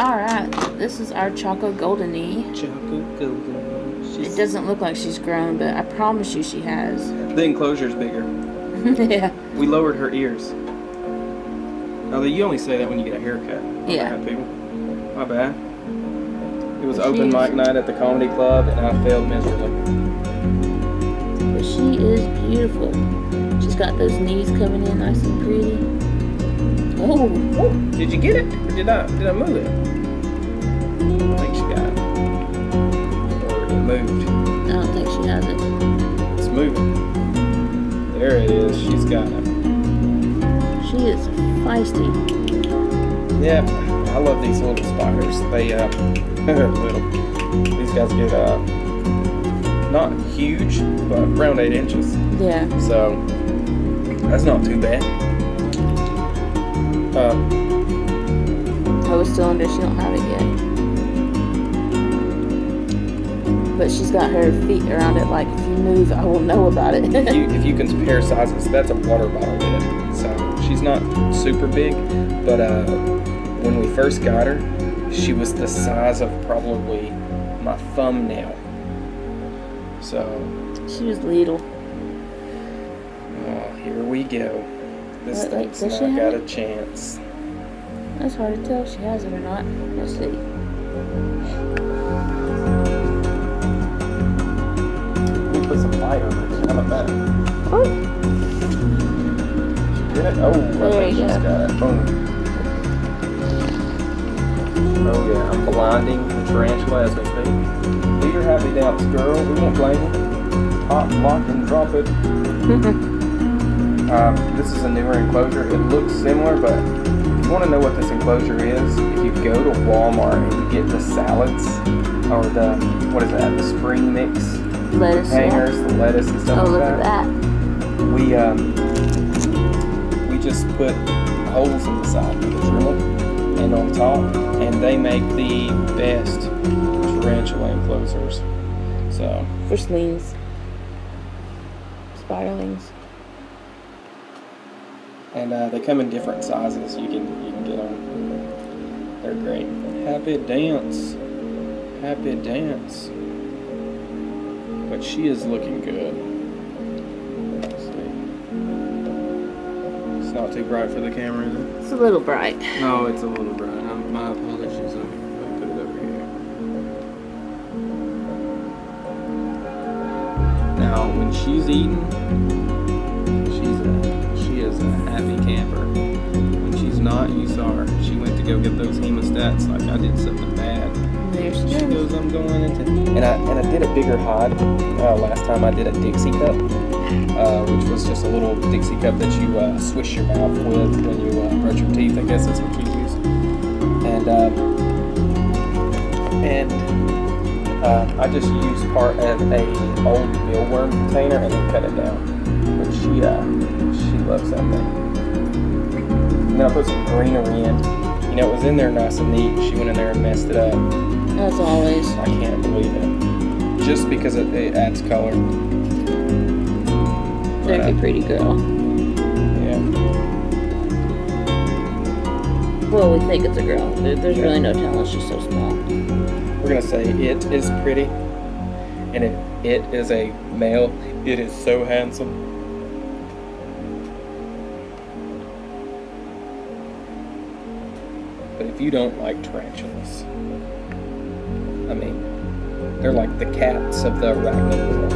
Alright, this is our Choco Goldenie. Chaco Golden. It doesn't look like she's grown, but I promise you she has. the enclosure's bigger. yeah. We lowered her ears. Although you only say that when you get a haircut. My Yeah. bad, people. My bad. It was But open mic night at the comedy club, and I failed miserably. But she is beautiful. She's got those knees coming in nice and pretty. Oh, Did you get it? Or did I? Did I move it? Moved. I don't think she has it. It's moving. There it is. She's got it. She is feisty. Yep. I love these little spiders. They uh, little. These guys get uh, not huge, but around eight inches. Yeah. So that's not too bad. Uh, Toe cylinder, she don't have it yet. But she's got her feet around it like if you move I will know about it. if you if you compare sizes, that's a water bottle lid. So she's not super big, but uh, when we first got her, she was the size of probably my thumbnail. So she was little. Oh, here we go. This wait, thing's does not got a chance. That's hard to tell if she has it or not. Let's see. How about? Oh? Oh, I There think you she's go. got it. Boom. Oh yeah, I'm blinding the tarantula as we speak. Do your happy dance, girl. We won't blame you. Pop, lock, and drop it. Um, this is a newer enclosure. It looks similar, but if you want to know what this enclosure is, if you go to Walmart and you get the salads, or the, what is that, the spring mix lettuce. yeah. hangers, the lettuce and stuff Oh, like look at that. we um we just put holes in the side with a Dremel and on top and they make the best tarantula enclosures so For slings. Spiderlings. and uh, they come in different sizes you can you can get them they're great happy dance happy dance but she is looking good Let's see. it's not too bright for the camera is it? It's a little bright. No, it's a little bright. Um, my apologies. Let me, put it over here. Now, when she's eating, she's a she is a happy camper. When she's not, you saw her. She went to go get those hemostats like I did something bad. There she She goes. goes, I'm going into. And I did a bigger hide. Uh, last time I did a Dixie cup, uh, which was just a little Dixie cup that you uh, swish your mouth with when you uh, brush your teeth. I guess that's what you use. And um, and uh, I just used part of a old mealworm container and then cut it down. But she uh, she loves that thing. And then I put some greenery in. You know, it was in there nice and neat. She went in there and messed it up. As always. I can't believe it. Just because it, it adds color. Very pretty girl. Yeah. Well, we think it's a girl. There's Yeah. really no telling. She's so small. We're gonna say it is pretty. And if it is a male, it is so handsome. But if you don't like tarantulas, I mean, they're like the cats of the arachnid world.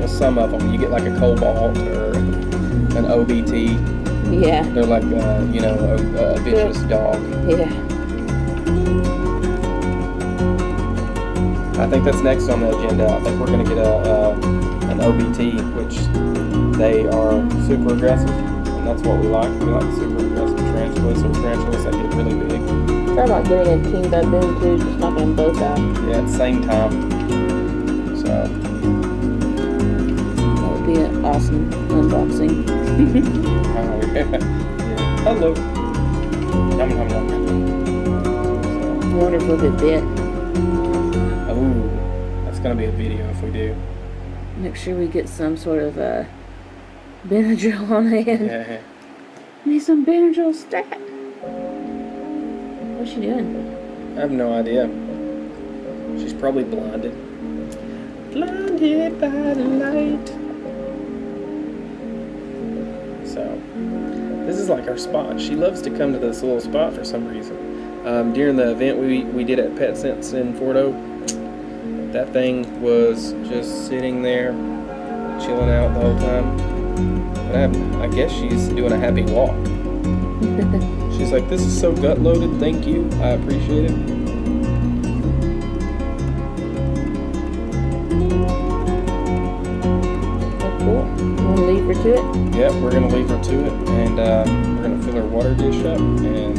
Well, some of them, you get like a cobalt or an OBT. Yeah. They're like, uh, you know, a, a vicious dog. Yeah. I think that's next on the agenda. I think we're going to get a, a an OBT, which they are super aggressive, and that's what we like. We like super aggressive tarantulas or tarantulas that get really big. Thought about getting a king baboon too, just knock them both out. Yeah, at the same time. So That would be an awesome unboxing. uh, yeah. hello. Yum, yum, yum. I wonder if we'll get bit. So, oh, that's going to be a video if we do. Make sure we get some sort of uh, Benadryl on hand. Yeah. Need some Benadryl stat. What's she doing? I have no idea. She's probably blinded. Blinded by the light. So, this is like our spot. She loves to come to this little spot for some reason. Um, during the event we, we did at Pet Sense in Fort Oak, that thing was just sitting there, chilling out the whole time. I, I guess she's doing a happy walk. She's like, this is so gut loaded. Thank you. I appreciate it. Cool. You want to leave her to it? Yep, we're gonna leave her to it, and uh, we're gonna fill her water dish up, and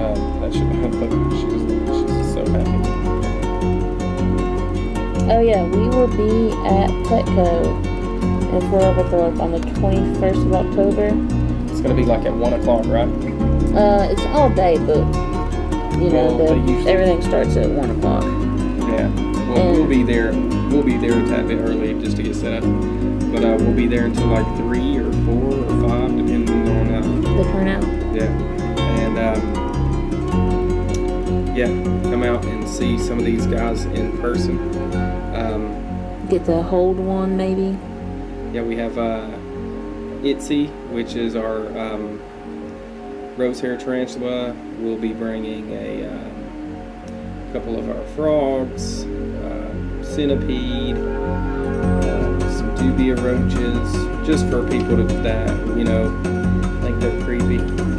um, that should look. she's she's so happy. Oh yeah, we will be at Petco in Fort Oglethorpe on the 21st of October. It's gonna be like at one o'clock, right? Uh, it's all day, but you know, Well, the, everything starts at one o'clock. Yeah. Well, we'll be there. We'll be there a tad bit early just to get set up, but uh, we'll be there until like three or four or five, depending on uh, The turnout. Yeah, and um, yeah, come out and see some of these guys in person. Um, Get to hold one, maybe. yeah, we have uh, Itzy, which is our um, rose hair tarantula. We'll be bringing a um, couple of our frogs, uh, centipede, uh, some dubia roaches, just for people to, that you know think they're creepy.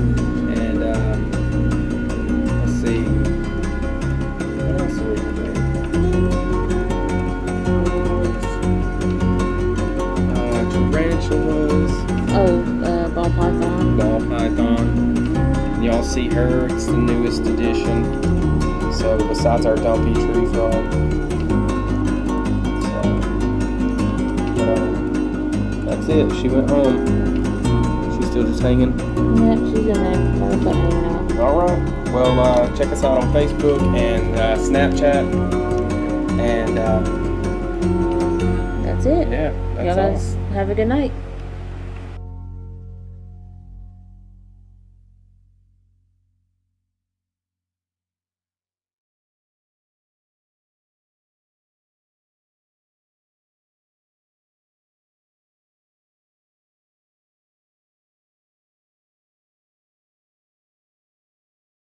Newest addition. So besides our dumpy tree frog. So but, uh, that's it. She went home. She's still just hanging. Yep, she's in there. Hanging out. Alright. Well uh, check us out on Facebook and uh, Snapchat. And uh, That's it. yeah, Y'all that's all. guys have a good night.